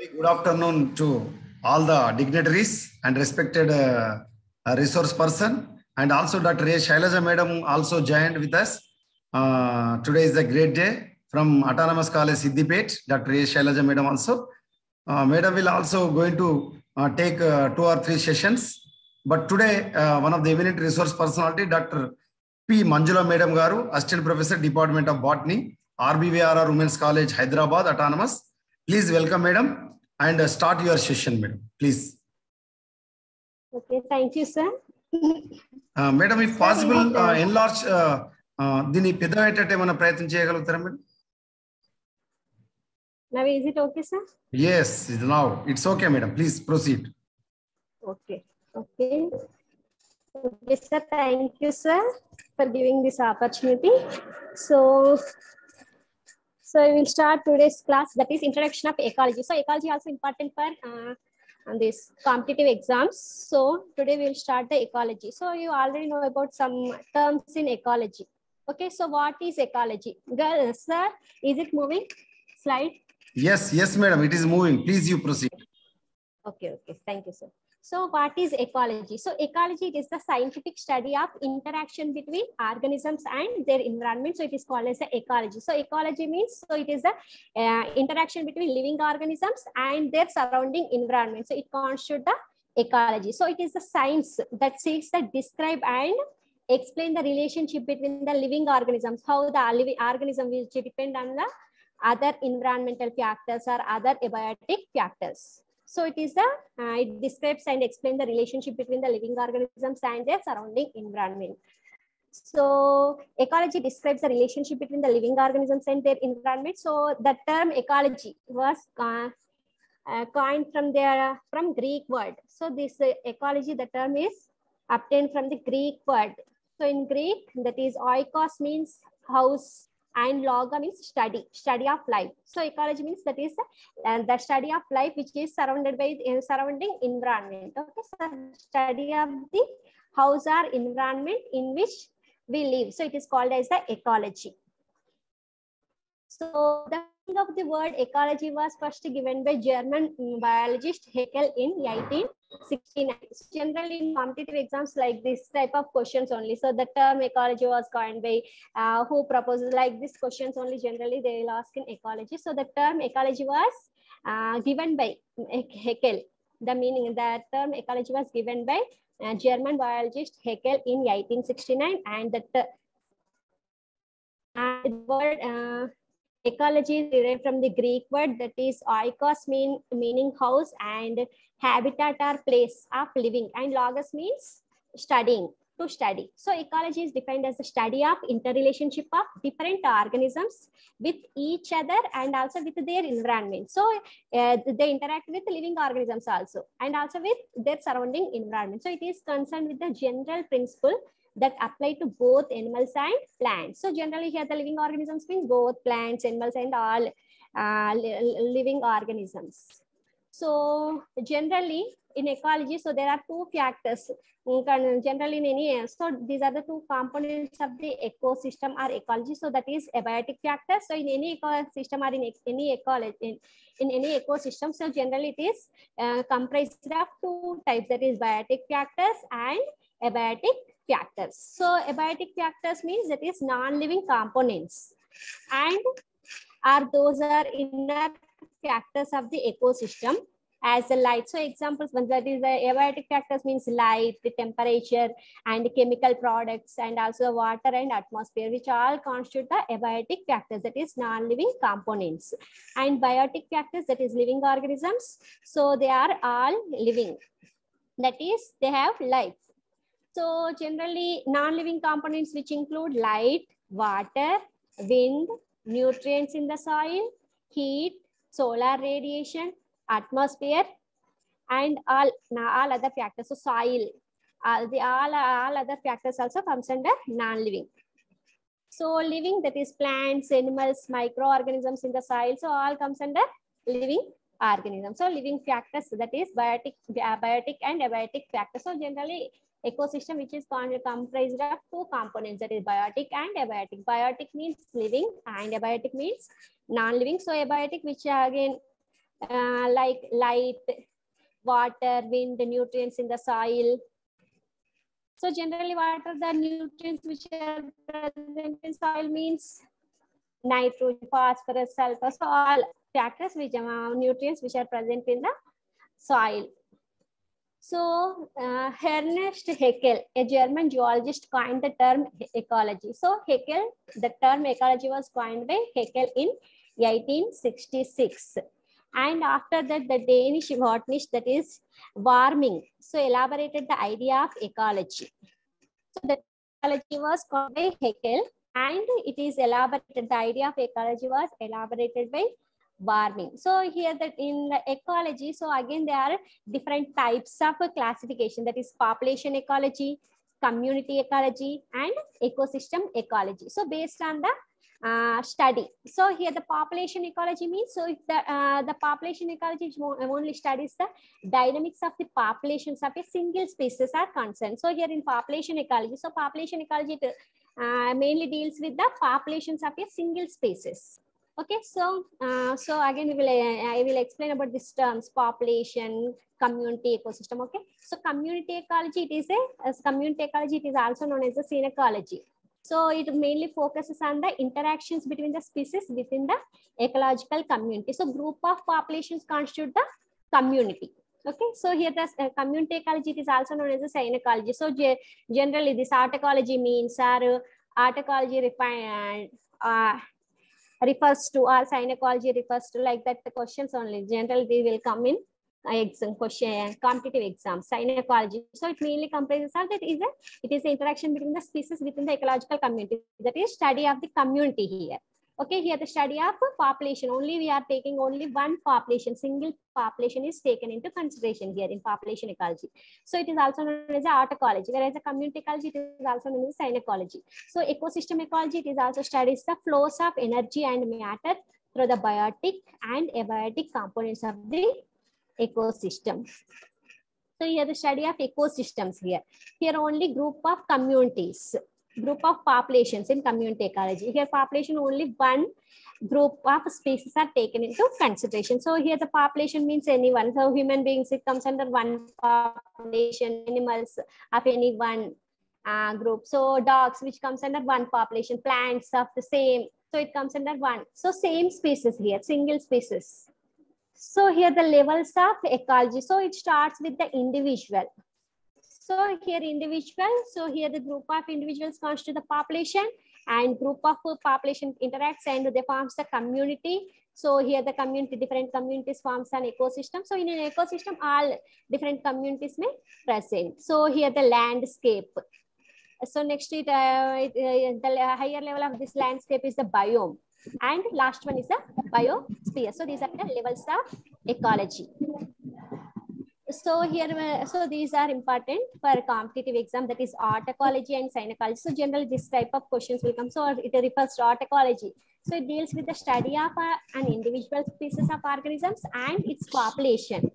Very good afternoon to all the dignitaries and respected uh, uh, resource person and also Dr. A. Shailaja madam also joined with us. Uh, today is a great day from Autonomous College Siddipet, Dr. A. Shailaja madam also. Uh, madam will also going to uh, take uh, two or three sessions. But today, uh, one of the eminent resource personality, Dr. P. Manjula Madam Garu, Assistant Professor, Department of Botany, RBVRR Women's College, Hyderabad, Autonomous. Please welcome, Madam, and uh, start your session, Madam. Please. Okay, thank you, sir. Uh, Madam, if possible, uh, enlarge uh, uh, దీన్ని పెద్ద పెట్టేట ఏమైనా ప్రయత్నం చేయగలుగుతారా madam Now, is it okay, sir? Yes now it's okay madam please proceed Okay, okay. Okay, sir, thank you, sir, for giving this opportunity. So, so we will start today's class that is introduction of ecology. So ecology also important for uh, competitive exams. So today we will start the ecology. So you already know about some terms in ecology. Okay, so what is ecology? Girl, sir, is it moving? Slide. Yes, yes, madam, it is moving. Please you proceed. Okay, okay. Thank you, sir. So what is ecology? So ecology is the scientific study of interaction between organisms and their environment. So it is called as the ecology. So ecology means, so it is the uh, interaction between living organisms and their surrounding environment. So it constitutes the ecology. So it is the science that seeks to describe and explain the relationship between the living organisms, how the living organism will depend on the other environmental factors or other abiotic factors. So it is the, uh, it describes and explains the relationship between the living organisms and their surrounding environment. So ecology describes the relationship between the living organisms and their environment. So the term ecology was uh, uh, coined from their from Greek word. So this uh, ecology, the term is obtained from the Greek word. So in Greek, that is oikos means house and loga means study, study of life. So ecology means that is uh, the study of life which is surrounded by the surrounding environment. Okay, so study of the house or environment in which we live. So it is called as the ecology. So the meaning of the word ecology was first given by German biologist Haeckel in 1869. Generally in competitive exams like this type of questions only. So the term ecology was coined by uh, who proposes like this questions only generally they will ask in ecology. So the term ecology was uh, given by Haeckel. The meaning that term ecology was given by uh, German biologist Haeckel in 1869 and the and the word uh, ecology is derived from the Greek word that is oikos mean meaning house and habitat or place of living and logos means studying to study. So ecology is defined as the study of interrelationship of different organisms with each other and also with their environment. So uh, they interact with living organisms also and also with their surrounding environment. So it is concerned with the general principle that apply to both animals and plants. So generally here the living organisms means both plants, animals and all uh, living organisms. So generally in ecology, so there are two factors. Generally in any, so these are the two components of the ecosystem or ecology. So that is abiotic factors. So in any ecosystem or in any ecology, in, in any ecosystem, so generally it is uh, comprised of two types. That is biotic factors and abiotic factors. So abiotic factors means that is non-living components and are those are inner factors of the ecosystem as the light. So examples, when that is the abiotic factors means light, the temperature and the chemical products and also water and atmosphere, which all constitute the abiotic factors, that is non-living components. And biotic factors, that is living organisms. So they are all living. That is, they have life. So generally non-living components which include light, water, wind, nutrients in the soil, heat, solar radiation, atmosphere, and all, all other factors. So soil, all, the, all, all other factors also comes under non-living. So living that is plants, animals, microorganisms in the soil. So all comes under living organisms. So living factors that is biotic, biotic and abiotic factors. So generally ecosystem which is comprised of two components that is biotic and abiotic. Biotic means living and abiotic means non-living. So abiotic which are again uh, like light, water, wind, the nutrients in the soil. So generally, what are the nutrients which are present in soil means nitrogen, phosphorus, sulfur, so all factors which are nutrients which are present in the soil. So uh, Ernest Haeckel, a German geologist, coined the term ecology. So Haeckel, the term ecology was coined by Haeckel in 1866. And after that, the Danish botanist, that is Warming, so elaborated the idea of ecology. So the ecology was coined by Haeckel and it is elaborated, the idea of ecology was elaborated by warming. So here that in the ecology, so again there are different types of classification that is population ecology, community ecology and ecosystem ecology. So based on the uh, study. So here the population ecology means, so if the, uh, the population ecology only studies the dynamics of the populations of a single species are concerned. So here in population ecology, so population ecology uh, mainly deals with the populations of a single species okay so uh, so again we will uh, i will explain about these terms population community ecosystem okay? So community ecology it is a as community ecology it is also known as a synecology. So it mainly focuses on the interactions between the species within the ecological community. So group of populations constitute the community okay? So here the uh, community ecology is also known as a synecology. So generally this autecology means are autecology refined uh, refers to or ecology refers to like that the questions only. Generally they will come in uh, exam question competitive exams ecology so it mainly comprises of that is a it is the interaction between the species within the ecological community. That is study of the community here okay here the study of population. Only we are taking only one population. Single population is taken into consideration here in population ecology. So it is also known as autecology whereas the community ecology it is also known as ecology so ecosystem ecology it is also studies the flows of energy and matter through the biotic and abiotic components of the ecosystem. So here the study of ecosystems here. Here only group of communities group of populations in community ecology. Here population only one group of species are taken into consideration. So here the population means anyone. So human beings, it comes under one population, animals of any one uh, group. So dogs, which comes under one population, plants of the same. So it comes under one. So same species here, single species. So here the levels of ecology. So it starts with the individual. So here individual, so here the group of individuals constitute the population and group of population interacts and they forms the community. So here the community, different communities forms an ecosystem. So in an ecosystem, all different communities may present. So here the landscape. So next it, uh, it uh, the higher level of this landscape is the biome. And last one is the biosphere. So these are the levels of ecology so here uh, so these are important for competitive exam that is autecology and ecology so generally this type of questions will come. So it refers to autecology so it deals with the study of uh, an individual species of organisms and its population.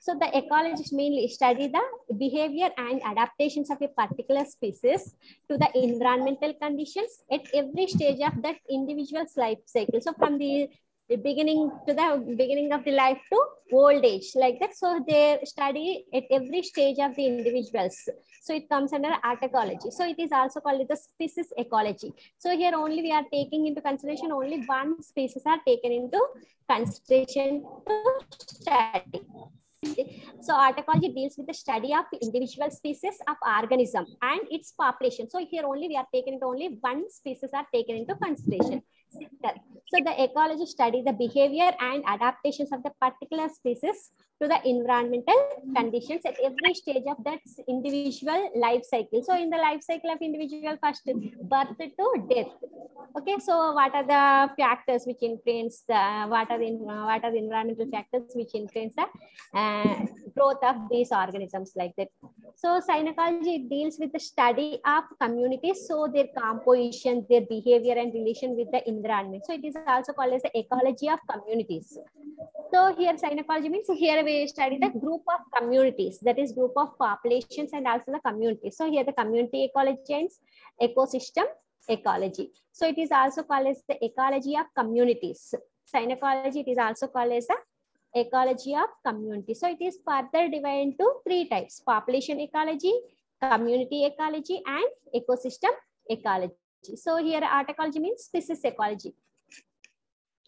So the ecologists mainly study the behavior and adaptations of a particular species to the environmental conditions at every stage of that individual's life cycle. So from the the beginning to the beginning of the life to old age like that. So they study at every stage of the individuals. So it comes under autecology so it is also called the species ecology. So here only we are taking into consideration only one species are taken into consideration to study. So autecology deals with the study of individual species of organism and its population. So here only we are taking into only one species are taken into consideration so the ecology study the behavior and adaptations of the particular species to the environmental conditions at every stage of that individual life cycle. So in the life cycle of individual first birth to death. Okay, so what are the factors which influence the, what are the, what are the environmental factors which influence the uh, growth of these organisms like that. So synecology deals with the study of communities, so their composition, their behavior and relation with the environment. So it is also called as the ecology of communities. So here synecology means here we study the group of communities, that is group of populations and also the community. So here the community ecology and ecosystem ecology. So it is also called as the ecology of communities. Synecology, it is also called as the ecology of community. So it is further divided into three types, population ecology, community ecology, and ecosystem ecology. So here autecology means species ecology.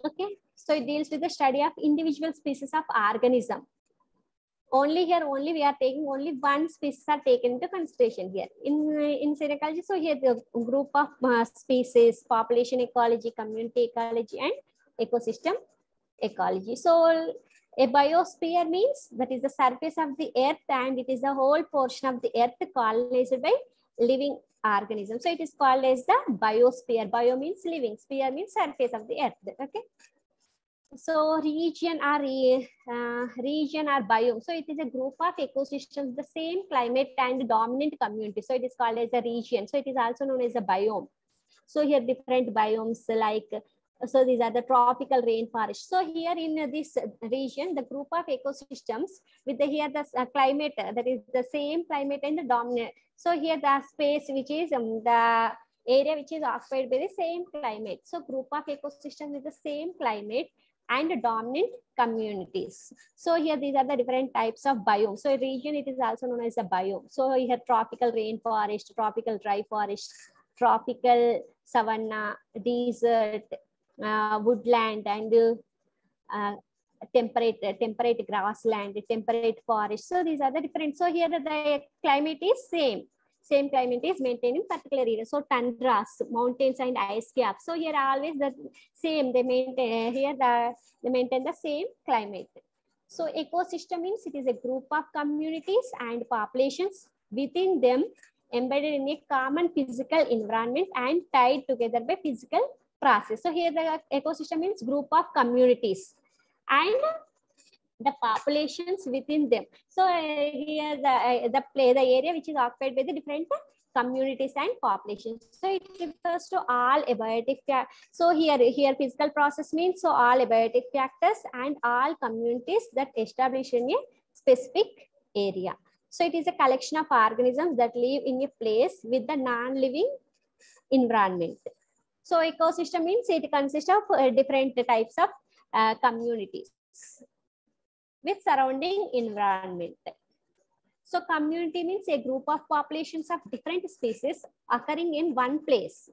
Okay, so it deals with the study of individual species of organism. Only here, only we are taking only one species are taken into consideration here. In, in ecology, so here the group of uh, species, population ecology, community ecology, and ecosystem ecology. So a biosphere means that is the surface of the earth and it is the whole portion of the earth colonized by living organisms. So it is called as the biosphere. Bio means living, sphere means surface of the earth. Okay. So region or uh, region or biome. So it is a group of ecosystems, the same climate and dominant community. So it is called as a region. So it is also known as a biome. So here different biomes like so these are the tropical rainforest. So here in this region, the group of ecosystems with the here the uh, climate that is the same climate and the dominant. So here the space which is um, the area which is occupied by the same climate. So group of ecosystems with the same climate and dominant communities. So here these are the different types of biomes. So region it is also known as a biome. So here tropical rainforest, tropical dry forest, tropical savanna, desert, Uh, woodland and uh, uh, temperate temperate grassland, temperate forest. So these are the different. So here the climate is same. Same climate is maintained in particular area. So tundras, mountains and ice caps. So here always the same. They maintain uh, here the they maintain the same climate. So ecosystem means it is a group of communities and populations within them embedded in a common physical environment and tied together by physical process. So here the ecosystem means group of communities and the populations within them. So uh, here the uh, the play the area which is occupied by the different communities and populations. So it refers to all abiotic. So here here physical process means so all abiotic factors and all communities that establish in a specific area. So it is a collection of organisms that live in a place with the non-living environment. So ecosystem means it consists of uh, different types of uh, communities with surrounding environment. So community means a group of populations of different species occurring in one place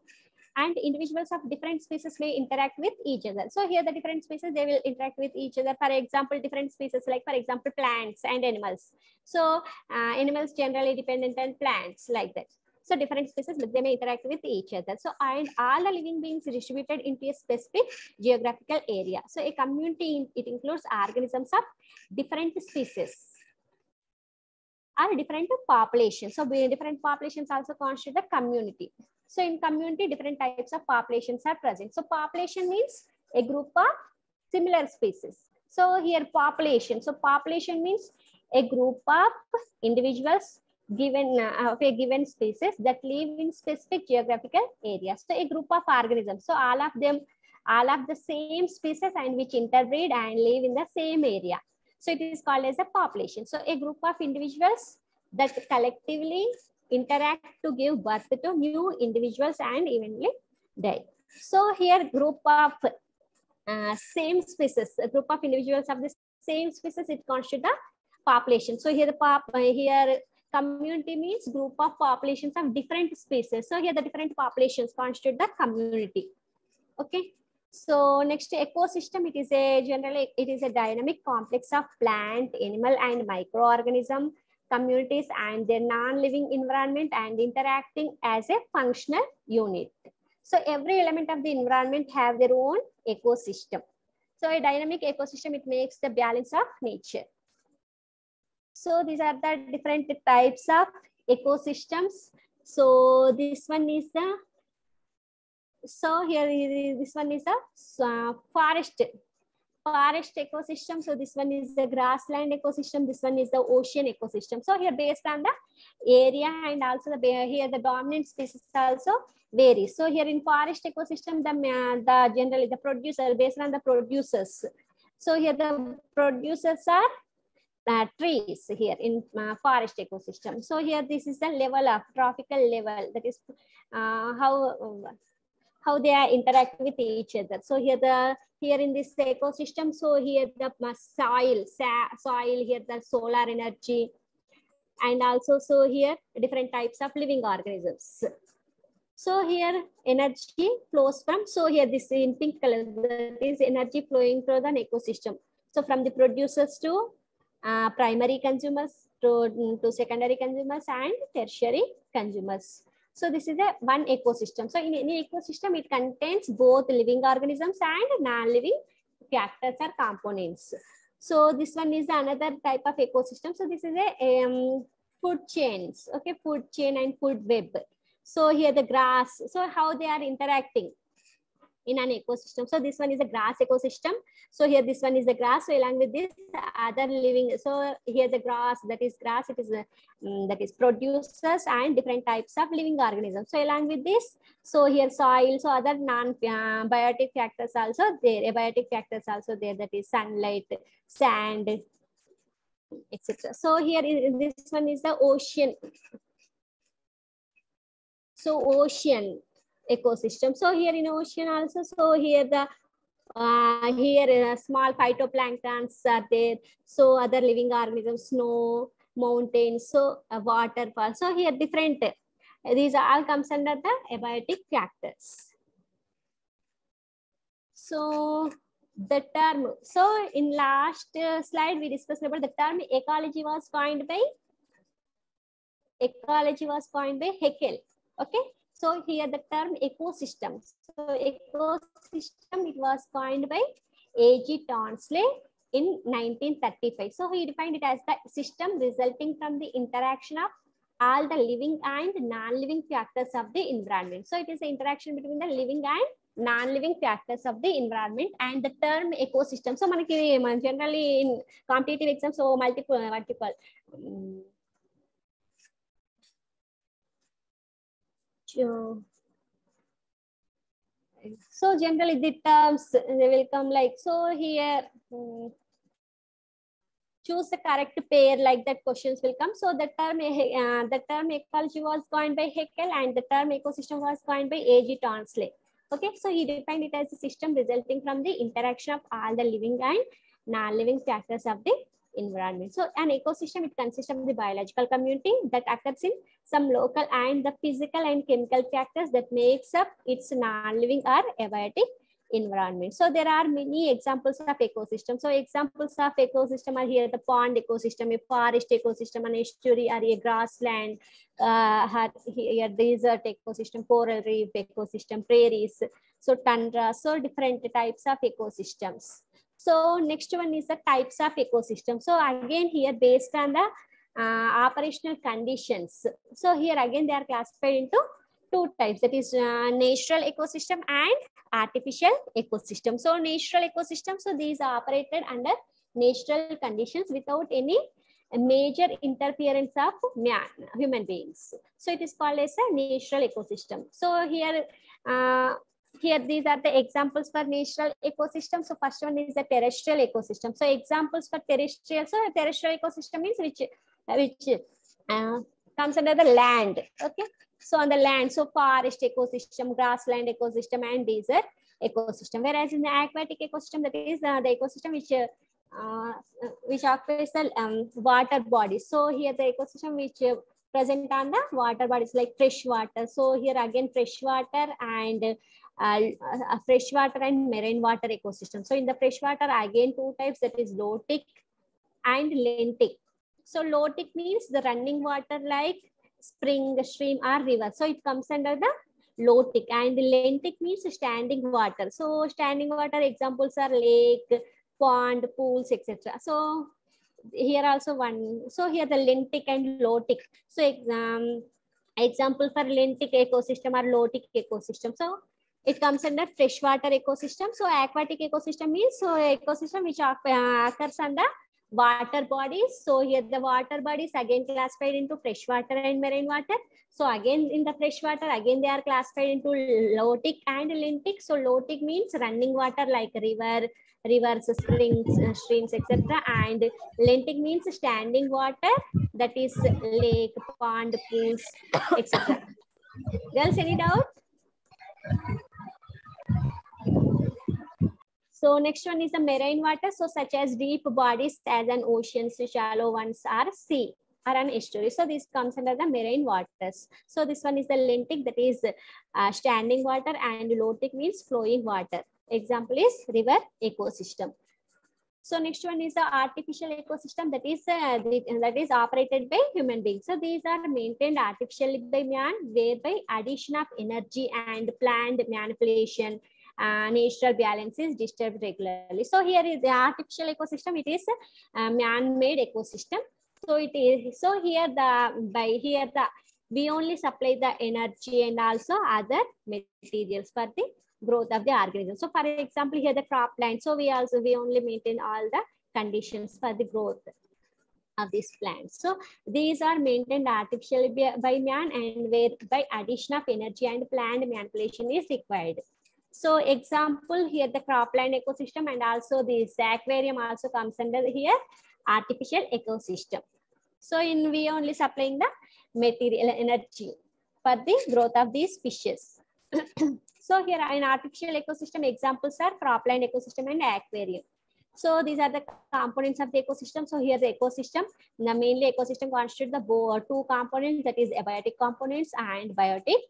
and individuals of different species may interact with each other. So here the different species, they will interact with each other. For example, different species like for example, plants and animals. So uh, animals generally dependent on plants like that. So different species, but they may interact with each other. So and all the living beings distributed into a specific geographical area. So a community, it includes organisms of different species or different populations. So different populations also constitute the community. So in community, different types of populations are present. So population means a group of similar species. So here population. So population means a group of individuals given uh, of a given species that live in specific geographical areas. So a group of organisms. So all of them, all of the same species and which interbreed and live in the same area. So it is called as a population. So a group of individuals that collectively interact to give birth to new individuals and eventually die. So here group of uh, same species, a group of individuals of the same species, it constitutes the population. So here the pop, uh, here community means group of populations of different species. So here the different populations constitute the community. Okay. So next ecosystem, it is a generally, it is a dynamic complex of plant, animal and microorganism communities and their non-living environment and interacting as a functional unit. So every element of the environment have their own ecosystem. So a dynamic ecosystem, it makes the balance of nature. So these are the different types of ecosystems. So this one is the, so here this one is a forest forest ecosystem. So this one is the grassland ecosystem. This one is the ocean ecosystem. So here based on the area and also the here the dominant species also vary. So here in forest ecosystem, the, the generally the producer based on the producers. So here the producers are uh, trees here in uh, forest ecosystem. So here this is the level of trophic level that is uh, how how they are interact with each other. So here the here in this ecosystem. So here the soil, soil here the solar energy, and also so here different types of living organisms. So here energy flows from, so here this in pink color, that is energy flowing through the ecosystem. So from the producers to uh, primary consumers to, to secondary consumers and tertiary consumers. So this is a one ecosystem. So in any ecosystem, it contains both living organisms and non-living factors or components. So this one is another type of ecosystem. So this is a um, food chains, okay, food chain and food web. So here the grass, so how they are interacting in an ecosystem. So this one is a grass ecosystem. So here this one is the grass. So along with this other living, so here the grass, that is grass, it is a, um, that is producers and different types of living organisms. So along with this, so here soil, so other non-biotic uh, factors also there, abiotic factors also there, that is sunlight, sand, etc. So here this one is the ocean. So ocean, ecosystem. So here in ocean also, so here the uh, here uh, small phytoplanktons are there. So other living organisms, snow, mountains, so uh, waterfall. So here different, these all comes under the abiotic factors. So the term, so in last uh, slide we discussed about the term ecology was coined by, ecology was coined by Haeckel. Okay, so here the term ecosystem. So ecosystem, it was coined by A.G. Tansley in 1935. So he defined it as the system resulting from the interaction of all the living and non-living factors of the environment. So it is the interaction between the living and non-living factors of the environment and the term ecosystem. So generally in competitive exams, so multiple, multiple. Um, so generally the terms they will come like so here um, choose the correct pair like that questions will come so the term uh, the term ecology was coined by Haeckel and the term ecosystem was coined by A.G. Tansley okay so he defined it as a system resulting from the interaction of all the living and non-living factors of the environment. So an ecosystem, it consists of the biological community that occurs in some local and the physical and chemical factors that makes up its non-living or abiotic environment. So there are many examples of ecosystem. So examples of ecosystem are here the pond ecosystem, a forest ecosystem, an estuary or a grassland, uh, here desert ecosystem, coral reef ecosystem, prairies, so tundra, so different types of ecosystems. So next one is the types of ecosystem. So again here based on the uh, operational conditions. So here again they are classified into two types that is uh, natural ecosystem and artificial ecosystem. So natural ecosystem, so these are operated under natural conditions without any major interference of man, human beings. So it is called as a natural ecosystem. So here uh, here these are the examples for natural ecosystem. So first one is the terrestrial ecosystem. So examples for terrestrial. So terrestrial ecosystem means which which uh, comes under the land okay? So on the land so forest ecosystem grassland ecosystem and desert ecosystem. Whereas in the aquatic ecosystem that is uh, the ecosystem which uh, uh, which occupies the um, water bodies. So here the ecosystem which uh, present on the water bodies like fresh water. So here again fresh water and uh, uh, freshwater and marine water ecosystem. So in the freshwater, again, two types that is lotic and lentic. So lotic means the running water like spring, stream or river. So it comes under the lotic and lentic means standing water. So standing water examples are lake, pond, pools, etc. So here also one. So here the lentic and lotic. So um, example for lentic ecosystem or lotic ecosystem. So it comes under freshwater ecosystem. So aquatic ecosystem means so ecosystem which uh, occurs under water bodies. So here the water bodies again classified into freshwater and marine water. So again in the freshwater, again they are classified into lotic and lentic. So lotic means running water like river, rivers, springs, uh, streams, etc. And lentic means standing water that is lake, pond, pools, etc. Girls, any doubt? So next one is the marine water. So such as deep bodies as an oceans, shallow ones are sea or an estuary. So this comes under the marine waters. So this one is the lentic that is uh, standing water and lotic means flowing water. Example is river ecosystem. So next one is the artificial ecosystem that is uh, that is operated by human beings. So these are maintained artificially by man, whereby addition of energy and planned manipulation, uh, natural balance is disturbed regularly. So here is the artificial ecosystem. It is a man-made ecosystem. So it is so here the by here the we only supply the energy and also other materials for the growth of the organism. So for example, here the crop cropland. So we also, we only maintain all the conditions for the growth of these plants. So these are maintained artificially by man and where by addition of energy and plant manipulation is required. So example here the cropland ecosystem and also this aquarium also comes under here artificial ecosystem. So in we only supplying the material energy for the growth of these fishes. So here in artificial ecosystem examples are cropland ecosystem and aquarium. So these are the components of the ecosystem. So here the ecosystem, the mainly ecosystem constitutes the two components that is abiotic components and biotic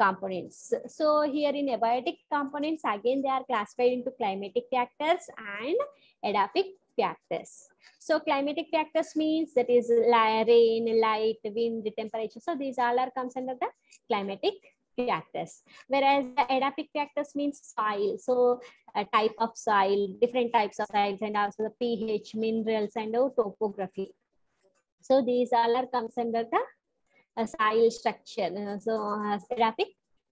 components. So here in abiotic components, again, they are classified into climatic factors and edaphic factors. So climatic factors means that is rain, light, wind, temperature. So these all are comes under the climatic factors whereas the edaphic factors means soil so a type of soil different types of soils and also the ph minerals and topography so these all are comes under the uh, soil structure so uh, edaphic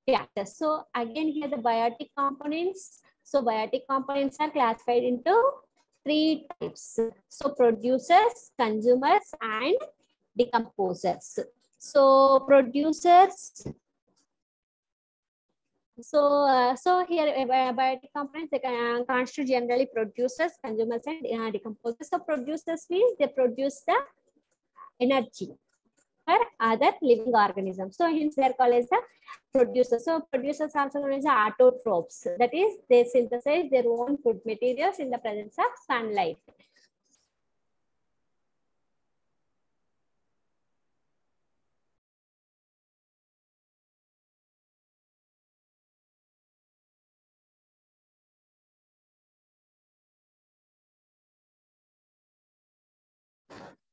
factors so again here the biotic components. So biotic components are classified into three types. So producers consumers and decomposers. So producers so, uh, so here uh, biotic components they uh, constitute generally producers, consumers, and uh, decomposers. So, producers means they produce the energy other living organisms. So, hence they are called as the producers. So, producers also known as autotrophs. That is, they synthesize their own food materials in the presence of sunlight.